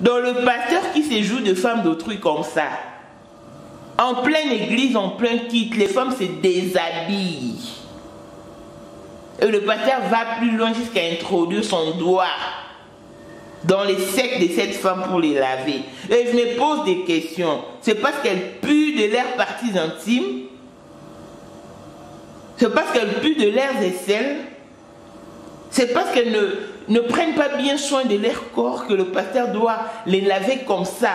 Dans le pasteur qui se joue de femmes d'autrui comme ça, en pleine église, en plein kit, les femmes se déshabillent. Et le pasteur va plus loin jusqu'à introduire son doigt dans les secs de cette femme pour les laver. Et je me pose des questions. C'est parce qu'elle pue de l'air parties intimes? C'est parce qu'elle pue de l'air des selles C'est parce qu'elle ne, ne prennent pas bien soin de leur corps que le pasteur doit les laver comme ça.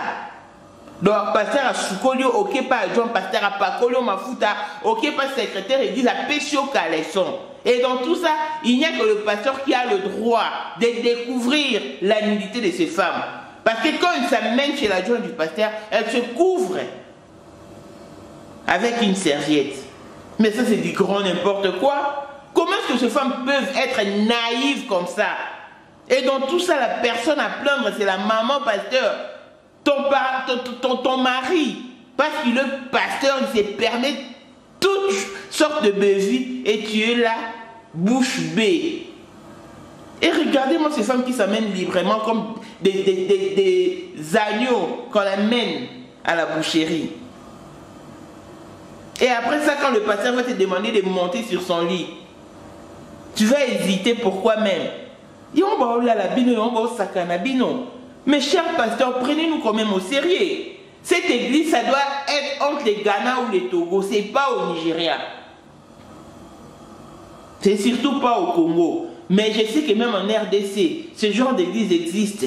Donc, pasteur a soukolio, ok, pas adjoint, pasteur a pakolio, mafuta, ok, pas secrétaire, il dit la pêche au caleçon. Et dans tout ça, il n'y a que le pasteur qui a le droit de découvrir la nudité de ces femmes. Parce que quand il s'amène chez l'adjoint du pasteur, elle se couvre avec une serviette. Mais ça, c'est du grand n'importe quoi. Comment est-ce que ces femmes peuvent être naïves comme ça? Et dans tout ça, la personne à plaindre, c'est la maman pasteur, ton, ton, ton, mari. Parce qu'il est pasteur, il se permet toutes sortes de bévues et tu es là, bouche bée. Et regardez-moi ces femmes qui s'amènent librement comme des, des, des, agneaux qu'on amène à la boucherie. Et après ça, quand le pasteur va te demander de monter sur son lit, tu vas hésiter pourquoi même? Mais chers pasteurs, prenez-nous quand même au sérieux. Cette église, ça doit être entre les Ghana ou les Togo, c'est pas au Nigeria. C'est surtout pas au Congo. Mais je sais que même en RDC, ce genre d'église existe.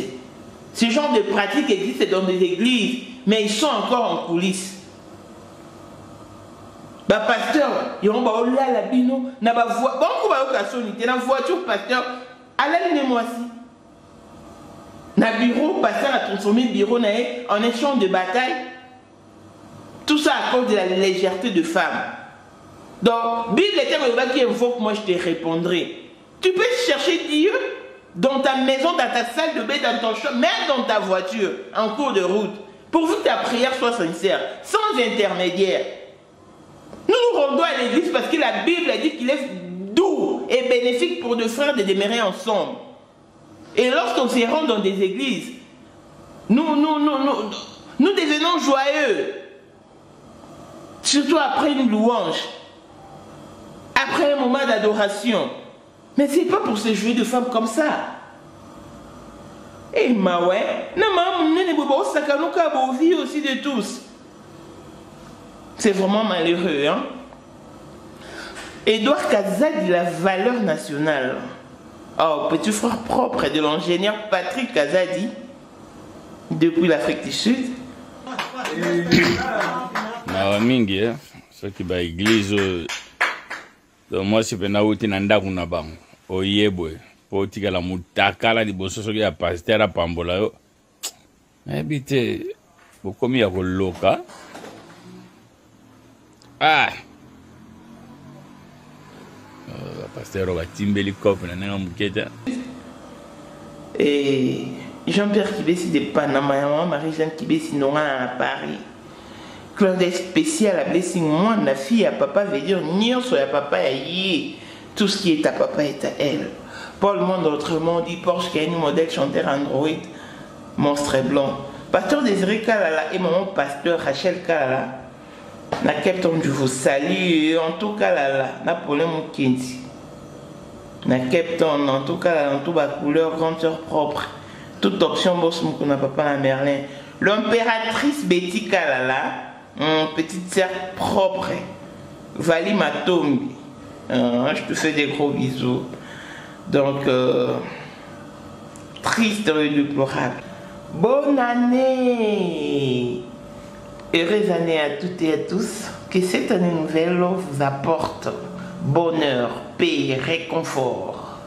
Ce genre de pratique existe dans des églises, mais ils sont encore en coulisses. Bah pasteur, ils ont bah là la bino, na ba voix, bon ba occasion ni na voiture pasteur, allez moi si. Na bureau, pasteur a transformé le bureau en échange de bataille. Tout ça à cause de la légèreté de femme. Donc, Bible est qui invoque, moi je te répondrai. Tu peux chercher Dieu dans ta maison, dans ta salle de bain, dans ton champ, même dans ta voiture, en cours de route. Pourvu que ta prière soit sincère, sans intermédiaire. Nous nous rendons à l'église parce que la Bible a dit qu'il est et bénéfique pour deux frères de demeurer ensemble. Et lorsqu'on se rend dans des églises, nous, nous, nous, nous, nous devenons joyeux. Surtout après une louange. Après un moment d'adoration. Mais c'est pas pour se jouer de femmes comme ça. Et ma ouais, non, maman, vie aussi de tous. C'est vraiment malheureux. Hein? Edouard dit la valeur nationale. Oh, petit frère propre de l'ingénieur Patrick Kazadi, depuis l'Afrique du Sud? mawa mingi eh? soki baeglize oyo do mwasi mpe nauti na ndako na bango oyebwe mpo otikala motakala liboso soki ya paster apambola yo nayebi te bokomi ya koloka ah na te et jean-pierre kibesi de panama ya mama marie-jeanne kibesi nonga na paris. Claude spécial ablesi mwana fille ya papa veut dire nyonso ya papa ya ye tout ce qui est à papa est à elle. Paul monde autrement dit porsche kayani modèle chanteur android monstre blanc. Pasteur désiré kalala et maman pasteur rachel kalala na Town je vous salue en tout cas là là Napoléon Mukendi na Cape Town en tout cas là dans toute ma couleur grande sœur propre toute option boss n'a papa na Merlin. L'impératrice Betty Kalala petite sœur propre Vali Matombi. Euh, je te fais des gros bisous. Donc euh, triste et déplorable bonne année Heureuse année à toutes et à tous. Que cette année nouvelle vous apporte bonheur, paix, réconfort,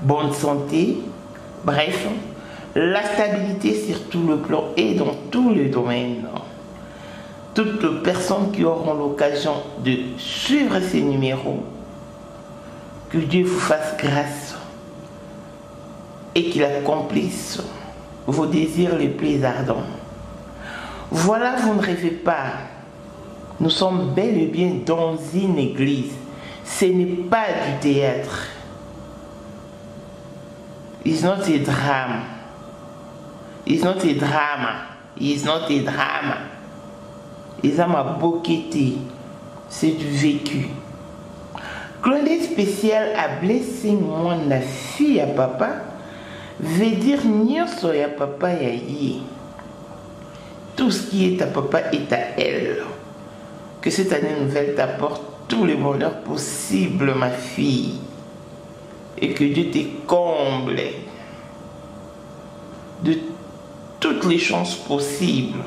bonne santé, bref, la stabilité sur tout le plan et dans tous les domaines. Toutes les personnes qui auront l'occasion de suivre ces numéros, que Dieu vous fasse grâce et qu'il accomplisse vos désirs les plus ardents. Voilà, vous ne rêvez pas. Nous sommes bel et bien dans une église. Ce n'est pas du théâtre. It's not a drame. It's not a drama. It's not a drama. Eza mabokete. C'est du vécu. D'œil spécial à blessing mwana fille ya papa veut dire nyonso ya papa ya ye. Tout ce qui est à papa est à elle. Que cette année nouvelle t'apporte tous les bonheurs possibles, ma fille. Et que Dieu te comble de toutes les chances possibles.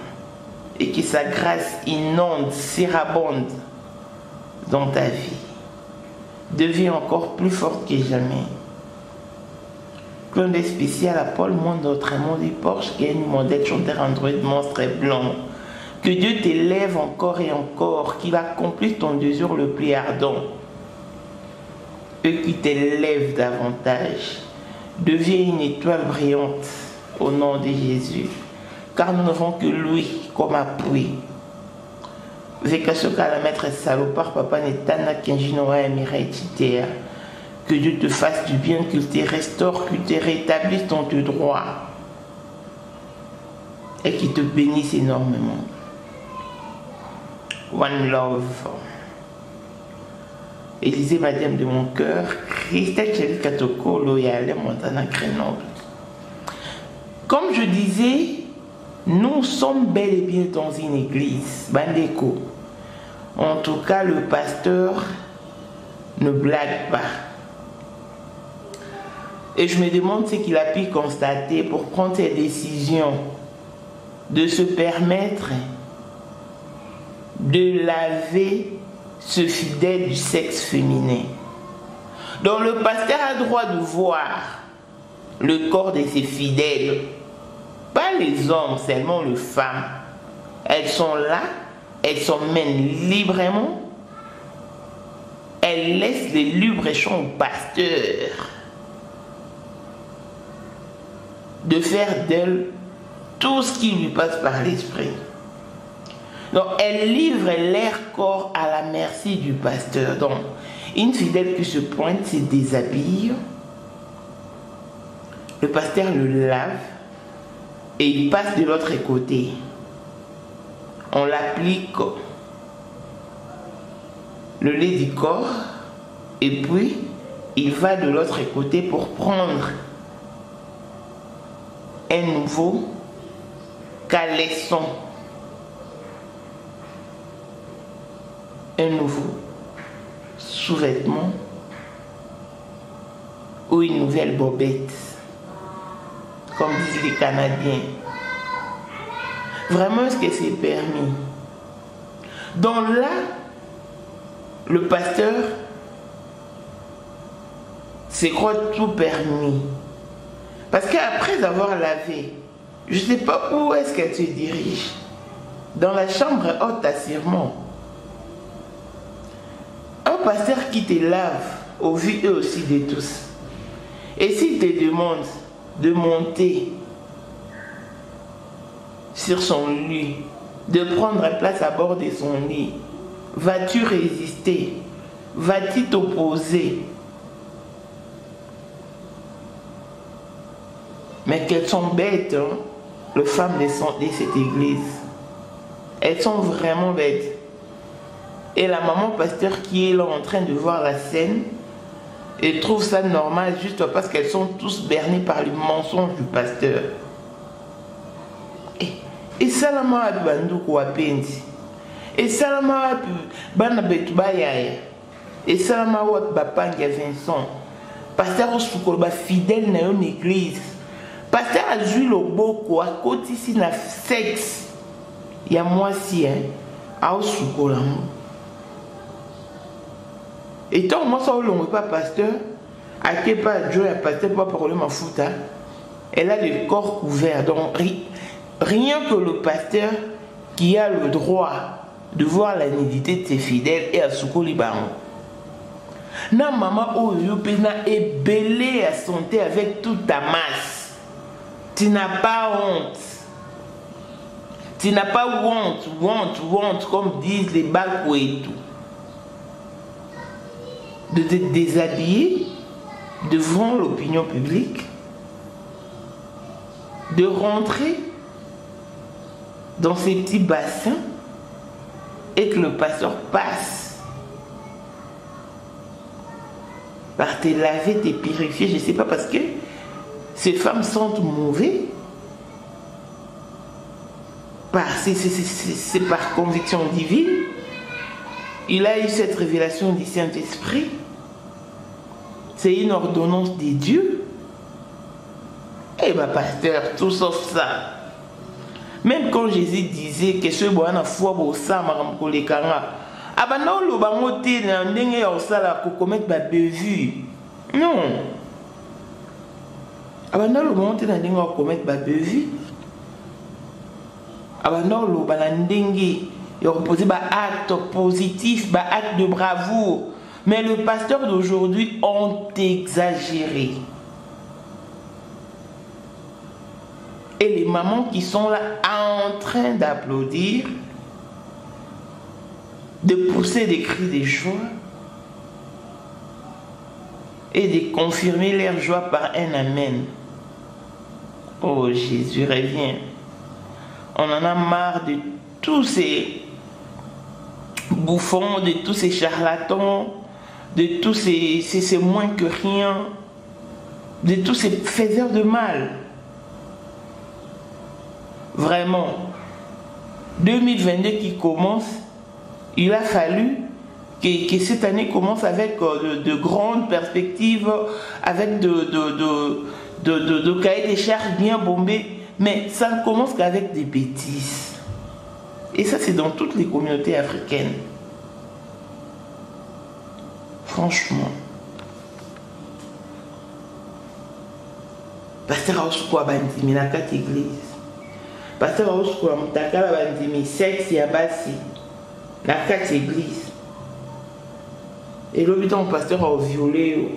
Et que sa grâce inonde, surabonde dans ta vie. Deviens encore plus forte que jamais. Clin spécial à Paul Monde autrement des Porsche qui une modèle chanteur Android monstre et blanc. Que Dieu t'élève encore et encore, qu'il accomplisse ton désir le plus ardent. Et qu'il t'élève davantage. Deviens une étoile brillante au nom de Jésus. Car nous n'avons que lui comme appui. Vekasoka la maître salopard, papa netana kenjinoa emirai titea. Que Dieu te fasse du bien, qu'il te restaure, qu'il te rétablisse dans tes droits. Et qu'il te bénisse énormément. One love. Élisée, madame de mon cœur, Christelle Chelik Katoko, Loyale, Montana Grenoble. Comme je disais, nous sommes bel et bien dans une église, Bandeko. En tout cas, le pasteur ne blague pas. Et je me demande ce qu'il a pu constater pour prendre cette décision de se permettre de laver ce fidèle du sexe féminin. Donc le pasteur a droit de voir le corps de ses fidèles, pas les hommes, seulement les femmes. Elles sont là, elles s'emmènent librement, elles laissent les libre champ au pasteur de faire d'elle tout ce qui lui passe par l'esprit. Donc, elle livre leur corps à la merci du pasteur. Donc, une fidèle qui se pointe se déshabille. Le pasteur le lave et il passe de l'autre côté. On l'applique le lait du corps et puis il va de l'autre côté pour prendre un nouveau caleçon un nouveau sous-vêtement ou une nouvelle bobette, comme disent les Canadiens. Vraiment, est-ce que c'est permis? Donc là, le pasteur se croit tout permis. Parce qu'après avoir lavé, je ne sais pas où est-ce qu'elle se dirige. Dans la chambre haute sûrement un pasteur qui te lave au vu eux aussi de tous. Et s'il te demande de monter sur son lit, de prendre place à bord de son lit, vas-tu résister? Vas-tu t'opposer? Mais qu'elles sont bêtes, hein, les femmes de cette église. Elles sont vraiment bêtes. Et la maman pasteur qui est là en train de voir la scène et trouve ça normal juste parce qu'elles sont tous bernées par le mensonge du pasteur. Et salama wapi banduku wapenzi esalama wapi bana betu bayaya esalama wapi bapangi ya vincent paster osukolo bafidele na yo na église paster azwi loboko akotisi na sexe ya mwasi aosukola ngo et tant moi ça on pas pasteur à quel pas Dieu a pasteur pas parler ma fouta elle a le corps couvert donc rien que le pasteur qui a le droit de voir la nudité de ses fidèles et à Soukoli Baron. Na maman oyo pena est belé à santé avec toute ta masse. Tu n'as pas honte. Tu n'as pas honte, honte, honte, comme disent les Bakou et tout de te déshabiller devant l'opinion publique de rentrer dans ces petits bassins et que le pasteur passe par te laver, te purifier, je ne sais pas, parce que ces femmes sentent mauvais. C'est par conviction divine. Il a eu cette révélation du Saint-Esprit. C'est une ordonnance des dieux. Eh bien, pasteur, tout sauf ça. Même quand Jésus disait que ce bois na foi bo sa maram ko le kanga. Abana oloba ngote na ndenge ya osala ko commettre ba bévue. Non. Abana oloba ngote na ndenge ya commettre ba bévue. Abana oloba na ndenge ya reposer ba acte positif, ba acte de bravoure. Mais le pasteur d'aujourd'hui ont exagéré. et les mamans qui sont là en train d'applaudir, de pousser des cris de joie et de confirmer leur joie par un Amen. Oh Jésus, reviens. On en a marre de tous ces bouffons, de tous ces charlatans, de tous ces, ces, moins que rien, de tous ces faiseurs de mal. Vraiment. 2022 qui commence, il a fallu que, cette année commence avec euh, de, grandes perspectives, avec de, cahiers des charges bien bombés, mais ça ne commence qu'avec des bêtises. Et ça, c'est dans toutes les communautés africaines. Franchement. Pasteur Osquwa Bandi, la quatre églises pasteur aosukola motakala bandimi sexe ya basi na kati église elobi ntango pasteur aoviole yo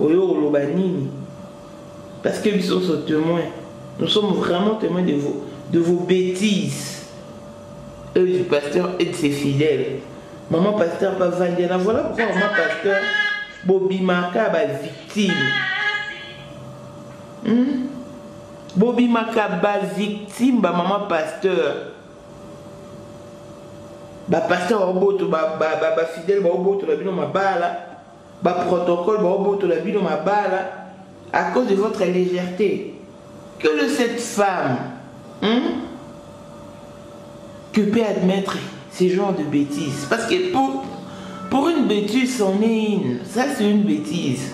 oyo oloba nini? Parce que biso so témoin nous sommes vraiment témoins de vos, de vos bêtises. Eux du pasteur et de ses fidèles. Maman pasteur bavandela voilà pourquoi maman pasteur bobimaka bavictime hmm? bobimaka bavictime bamama pasteur. Bapasteur baoboto bafidèle baobotola bino mabala baprotocole baobotola bino mabala à cause de votre légèreté. Que de cette femme hein, que peut admettre ce genre de bêtises? Parce que pour, pour une bêtise c'en est une. Ça c'est une bêtise.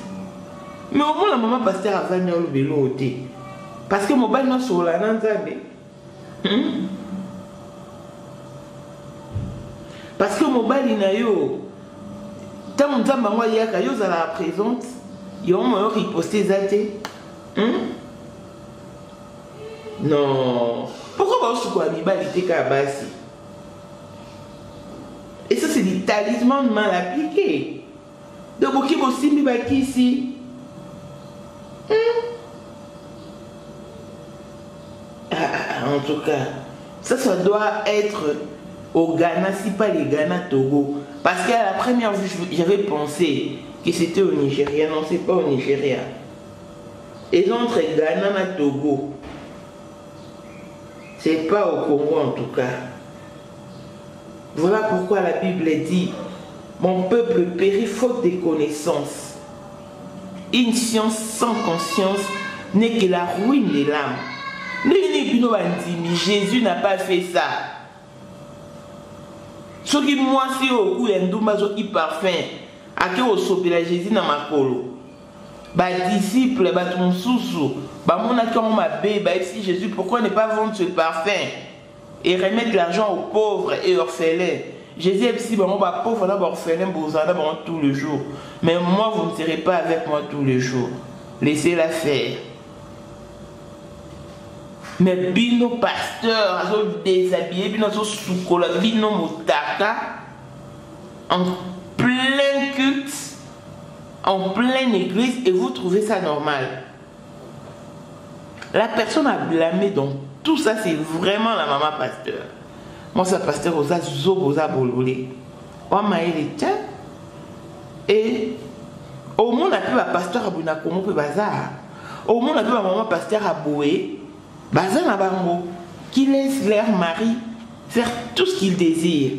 Mais au moins la maman pasteur avandi olobelo te parce que mobali nosolola na nzambe parce que mobali na yo ntango nzambe yango ayaka yo ozalaka présente yo mo yo riposte eza te hmm? non pourquoi baosukola mibali te kaka basi et ça c'est des talismans mal appliqués donc boki bosimbi bakisi hmm? en tout cas. Ça, ça doit être au Ghana, si pas les Ghana, Togo. Parce qu'à la première vue, j'avais pensé que c'était au Nigeria. Non, c'est pas au Nigeria. Et entre Ghana et Togo. C'est pas au Congo en tout cas. Voilà pourquoi la Bible dit Mon peuple périt faute de connaissances. Une science sans conscience n'est que la ruine de l'âme. jésus n'a pas fait ça soki mwasi oyo oku ya ndumba azoki parfum ake kosopela jésus na makolo. Badisciple bato mosusu bamonaki yango mabe bayebisi jésus pourquoi ne pas vendre ce parfum? Et remettre l'argent aux pauvres et orphelins. Jésus ayebisi bango bapauvre na baorphelin bozala na bango tout le jour mais moi vous ne serez pas avec moi tous les jours. Laissez-la faire mais bino pasteur azodéshabille bino azosukola bino motaka en plein culte en pleine église et vous trouvez ça normal. La personne a blâmé dans tout ça c'est vraiment la maman pasteur. Moi ça pasteur oza zobo oza bolole. Wamayele tia et omona mpe bapasteur abuna kongo mpe baza Au moins, la maman pasteur a bazan bango, qui laisse leur mari faire tout ce qu'il désire.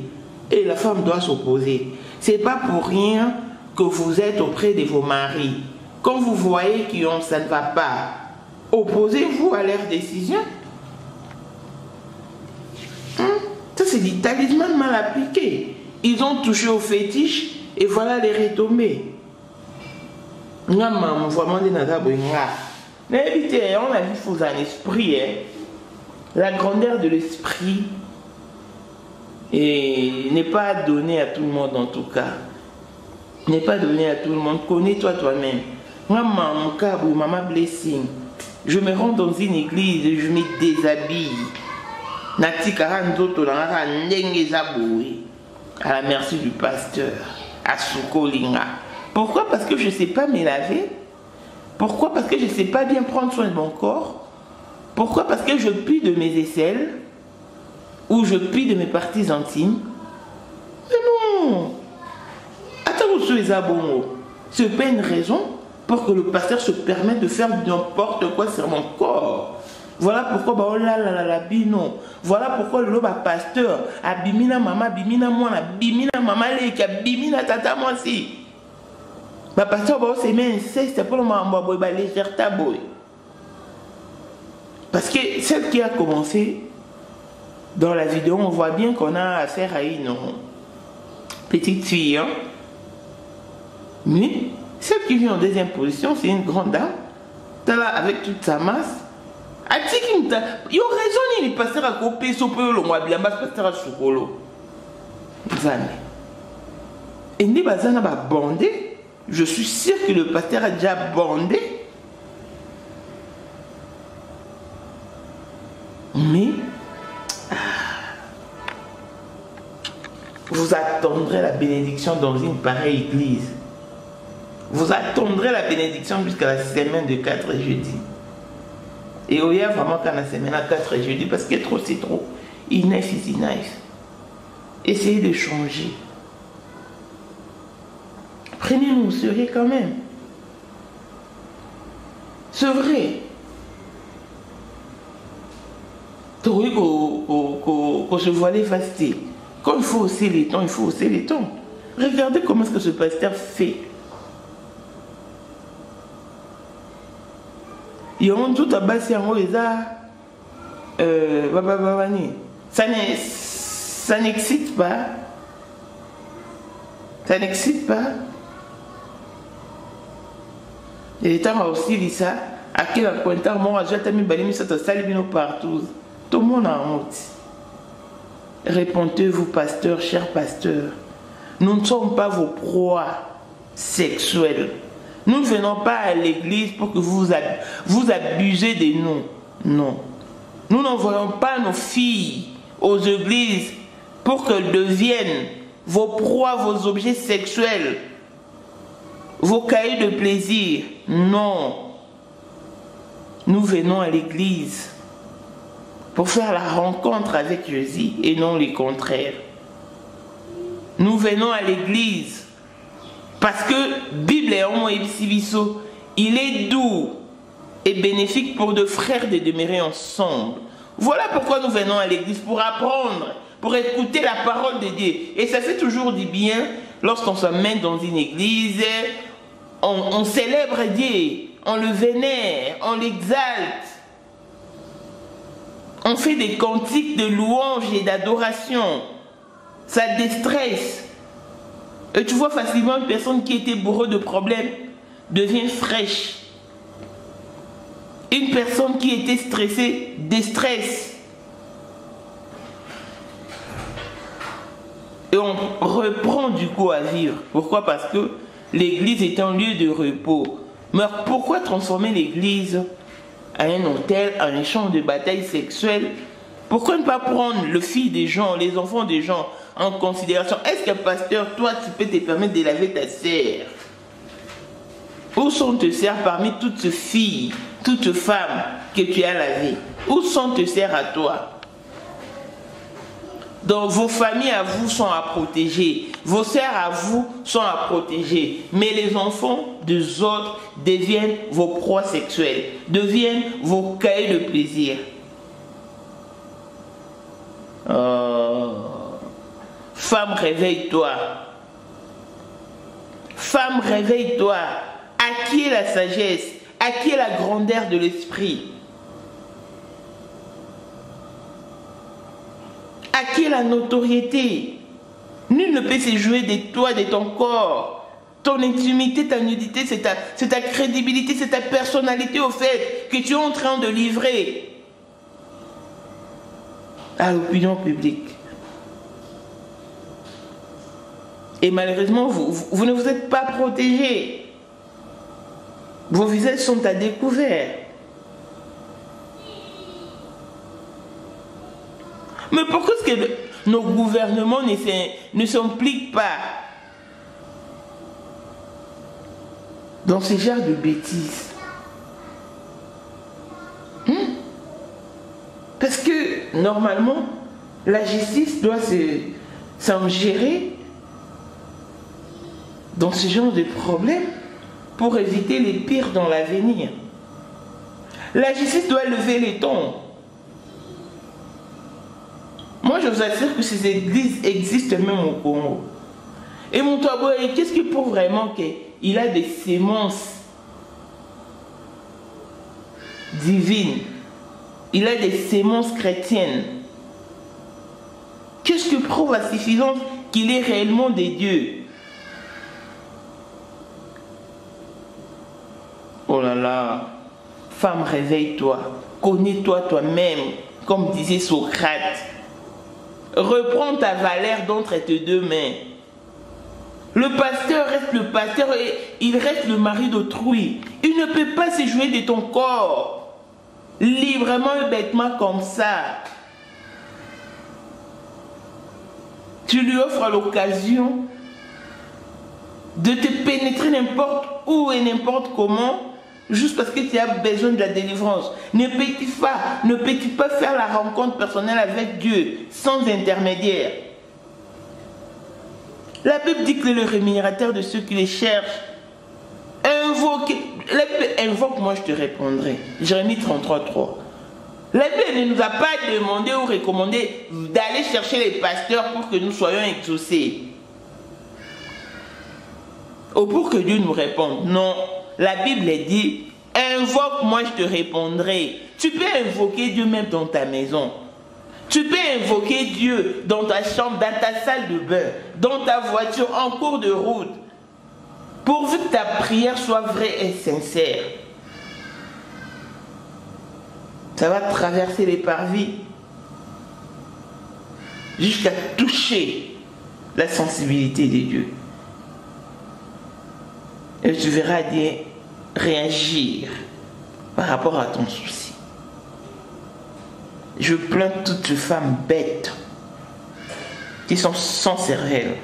Et la femme doit s'opposer. C'est pas pour rien que vous êtes auprès de vos maris. Quand vous voyez que ça ne va pas, opposez-vous à leur décision. Hein? Ça, c'est du talisman mal appliqué. Ils ont touché au fétiche et voilà les retombées. On a vu faux un esprit. Hein. La grandeur de l'esprit n'est pas donnée à tout le monde en tout cas. N'est pas donnée à tout le monde. Connais-toi toi-même. Moi, mon cas, maman blessing. Je me rends dans une église et je me déshabille. natikaka à la merci du pasteur pourquoi? Parce que je ne sais pas me laver pourquoi Parce que je ne sais pas bien prendre soin de mon corps. Pourquoi Parce que je pue de mes aisselles ou je pue de mes parties intimes. Mais non Attends, vous C'est pas une raison pour que le pasteur se permette de faire n'importe quoi sur mon corps. Voilà pourquoi bah oh là là là la bino. Voilà pourquoi le pasteur a bimina maman, bimina moi, bimina maman leki, bimina tata moi bapasteur baoseme inceste mpona makambo boye balégèreté boye parce que celle qui a commencé dans la vidéo on voit bien qu'on a affaire à une petite fille hein? mais celle qui vient en deuxième position c'est une grande dame. Là avec toute sa masse. Atiki muta yo raison nini pasteur akopesa mpe olongwa bilamba pasteur asukolo nzambe ende baza na babonde je suis sûr que le pasteur a déjà bondé. Mais vous attendrez la bénédiction dans une pareille église. Vous attendrez la bénédiction jusqu'à la semaine de 4 jeudi. Et il a vraiment qu'à la semaine à 4 jeudi parce que trop c'est trop. Enough is enough. Essayez de changer. Sérieux quand même. C'est vrai. Trouver qu'on se voilait fasté. Quand il faut hausser les tons, il faut hausser les tons. Regardez comment est-ce que ce pasteur fait. Tout à base en haut ça ça n'excite pas ça n'excite pas etanga osilisa akela pointar moko azwi ata mibale misato asali bino partout. Tomona yango ti répondez-vous pasteur cher pasteur. Nous ne sommes pas vos proies sexuelles. Nous ne venons pas à l'église pour que vous vous abusez de nous non. Nous n'envoyons pas nos filles aux églises pour qu'elles deviennent vos proies, vos objets sexuels vos cahiers de plaisir. Non. Nous venons à l'église pour faire la rencontre avec Jésus et non le contraire. Nous venons à l'église parce que Bible est homo il est doux et bénéfique pour deux frères de demeurer ensemble. Voilà pourquoi nous venons à l'église, pour apprendre, pour écouter la parole de Dieu. Et ça fait toujours du bien lorsqu'on se met dans une église, on, célèbre Dieu, on le vénère, on l'exalte. On fait des cantiques de louange et d'adoration. Ça déstresse. Et tu vois facilement une personne qui était bourreau de problèmes devient fraîche. Une personne qui était stressée déstresse. Et on reprend du coup à vivre. Pourquoi? Parce que l'église est un lieu de repos. Mais pourquoi transformer l'église en un hôtel, en un champ de bataille sexuelle? Pourquoi ne pas prendre le fils des gens, les enfants des gens en considération? Est-ce qu'un pasteur, toi, tu peux te permettre de laver ta sœur Où sont tes sœurs parmi toutes ces filles, toutes femmes que tu as lavées? Où sont tes sœurs à toi? Donc vos familles à vous sont à protéger, vos sœurs à vous sont à protéger, mais les enfants, des autres deviennent vos proies sexuelles, deviennent vos cahiers de plaisir. Oh. Femme, réveille-toi. Femme, réveille-toi. À qui est la sagesse À qui est la grandeur de l'esprit Est la notoriété Nul ne peut se jouer de toi, de ton corps. Ton intimité, ta nudité, c'est ta, crédibilité, c'est ta personnalité au fait que tu es en train de livrer à l'opinion publique. Et malheureusement, vous, vous, ne vous êtes pas protégé. Vos visages sont à découvert. Nos gouvernements ne s'impliquent pas dans ce genre de bêtises hmm? Parce que normalement, la justice doit s'en gérer dans ce genre de problème pour éviter les pires dans l'avenir. La justice doit lever les tons. Moi, je vous assure que ces églises existent même au Congo. Et mon qu'est-ce qui prouve vraiment qu'il a des sémences divines? Il a des sémences chrétiennes. Qu'est-ce qui prouve à suffisance qu'il est réellement des dieux? Oh là là, femme, réveille-toi, connais-toi toi-même, comme disait Socrate. Reprends ta valeur d'entre tes deux mains. Le pasteur reste le pasteur et il reste le mari d'autrui. Il ne peut pas se jouer de ton corps librement et bêtement comme ça. Tu lui offres l'occasion de te pénétrer n'importe où et n'importe comment juste parce que tu as besoin de la délivrance. Ne peux-tu pas, ne peux pas faire la rencontre personnelle avec Dieu sans intermédiaire La Bible dit que le rémunérateur de ceux qui les cherchent. Invoque, invoque, moi je te répondrai. Jérémie 33, 3. La Bible ne nous a pas demandé ou recommandé d'aller chercher les pasteurs pour que nous soyons exaucés. Ou pour que Dieu nous réponde. Non, la Bible dit, invoque-moi, je te répondrai. Tu peux invoquer Dieu même dans ta maison. Tu peux invoquer Dieu dans ta chambre, dans ta salle de bain, dans ta voiture, en cours de route. Pourvu que ta prière soit vraie et sincère. Ça va traverser les parvis jusqu'à toucher la sensibilité de Dieu. Et tu verras réagir par rapport à ton souci. Je plains toutes les femmes bêtes qui sont sans cervelle,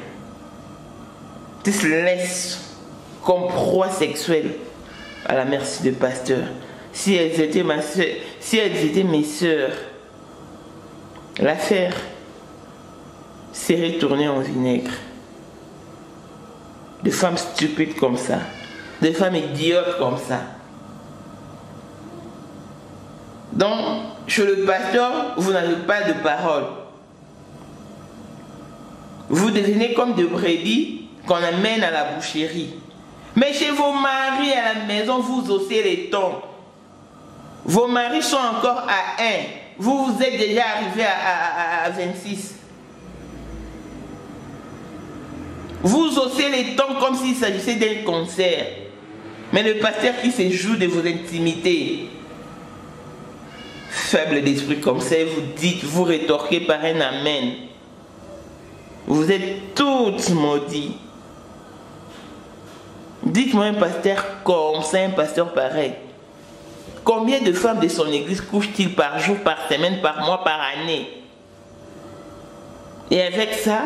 qui se laissent comme proie sexuelle à la merci des pasteurs. Si elles étaient ma si elles étaient mes sœurs, l'affaire serait tournée en vinaigre. Des femmes stupides comme ça des femmes idiotes comme ça. Donc, chez le pasteur, vous n'avez pas de parole. Vous devenez comme des brebis qu'on amène à la boucherie. Mais chez vos maris à la maison, vous haussez les tons. Vos maris sont encore à 1. Vous, vous êtes déjà arrivé à, à 26. Vous haussez les tons comme s'il s'agissait d'un concert. Mais le pasteur qui se joue de vos intimités, faible d'esprit comme ça, vous dites, vous rétorquez par un Amen. Vous êtes toutes maudits. Dites-moi un pasteur comme ça, un pasteur pareil. Combien de femmes de son église couchent-ils par jour, par semaine, par mois, par année? Et avec ça,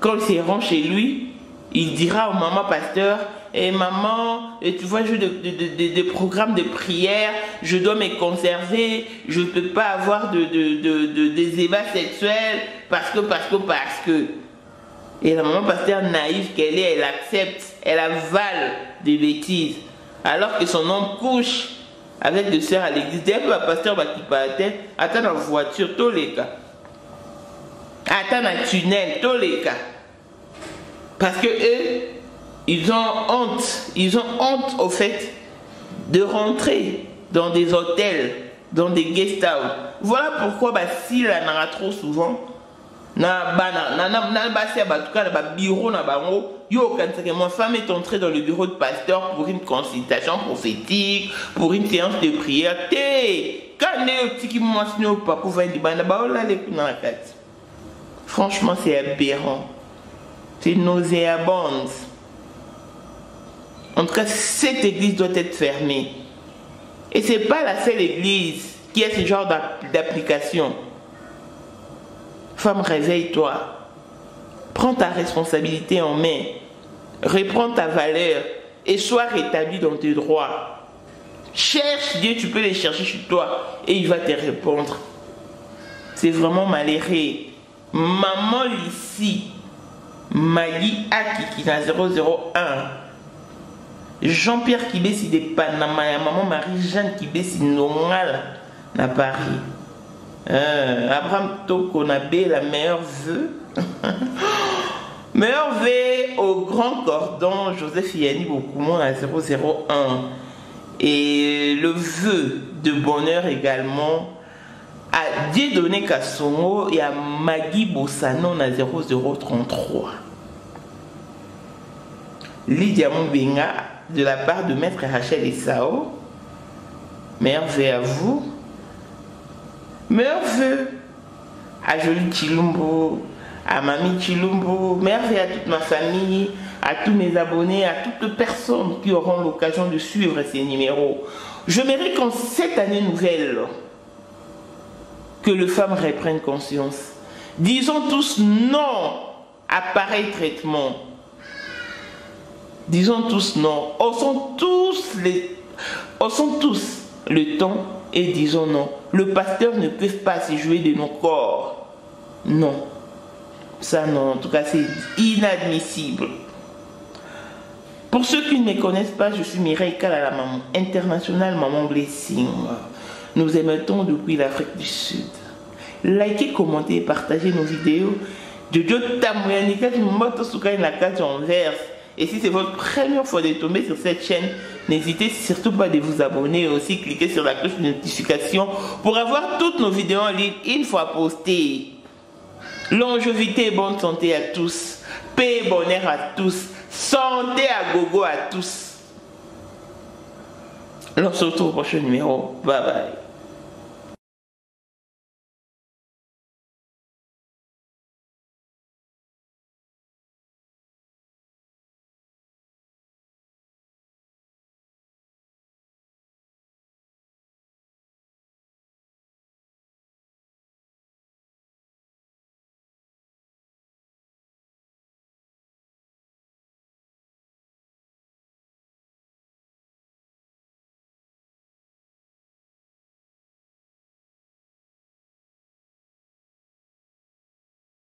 quand il se rend chez lui, il dira au maman pasteur, et maman, et tu vois, je des programmes de prière, je dois me conserver, je ne peux pas avoir de, des ébats sexuels parce que, parce que, parce que. Et la maman pasteur naïve qu'elle est, elle accepte, elle avale des bêtises. Alors que son homme couche avec des sœurs à l'église. Dès que le pasteur va qui partait, attends dans la voiture, tous les cas. Dans le tunnel, cas. Parce que eux, ils ont honte. Ils ont honte au fait de rentrer dans des hôtels, dans des guest house. Voilà pourquoi bah, s'il en aura trop souvent, na na na na basi ya batuka na babiro na bango yo okanisaka ma femme est entrée dans le bureau de pasteur pour une consultation prophétique pour une séance de prière opapa ovandi libanda baolale kuna na kati franchement c'est aberrant c'est nauséabonde en tout cas cette église doit être fermée et c'est pas la seule église qui a ce genre d'application Femme, réveille-toi. Prends ta responsabilité en main. Reprends ta valeur et sois rétabli dans tes droits. Cherche Dieu, tu peux les chercher chez toi et il va te répondre. C'est vraiment malheureux. Maman ici, Maggie Aki qui n'a 001. Jean-Pierre Kibesi de Panama, maman Marie-Jeanne Kibesi Nongal na Paris. Euh, Abraham Tokonabe, la meilleure vœu. meilleur vœu au grand cordon, Joseph Yanni Bokoumon à 001. Et le vœu de bonheur également à Dieudonné Kassongo et à Magui Bossanon à 0033. Lydia Mbenga de la part de Maître Rachel Essao. Vœu à vous. Meilleurs à Jolie Chilumbo, à Mamie Chilumbo, merveille à toute ma famille, à tous mes abonnés, à toutes personnes qui auront l'occasion de suivre ces numéros. Je mérite qu'en cette année nouvelle, que les femmes reprennent conscience. Disons tous non à pareil traitement. Disons tous non. Osons tous, les, tous le temps et disons non. Le pasteur ne peut pas se jouer de nos corps. Non. Ça non, en tout cas c'est inadmissible. Pour ceux qui ne me connaissent pas, je suis Mireille Kalala Maman, internationale Maman Blessing. Nous émettons depuis l'Afrique du Sud. Likez, commentez et partagez nos vidéos. Jojo Tamoyanika, Moto Soukaï Nakati en verse. Et si c'est votre première fois de tomber sur cette chaîne, n'hésitez surtout pas de vous abonner et aussi cliquer sur la cloche de notification pour avoir toutes nos vidéos en ligne une fois postées. Longévité et bonne santé à tous. Paix et bonheur à tous. Santé à gogo à tous. On se retrouve au prochain numéro. Bye bye.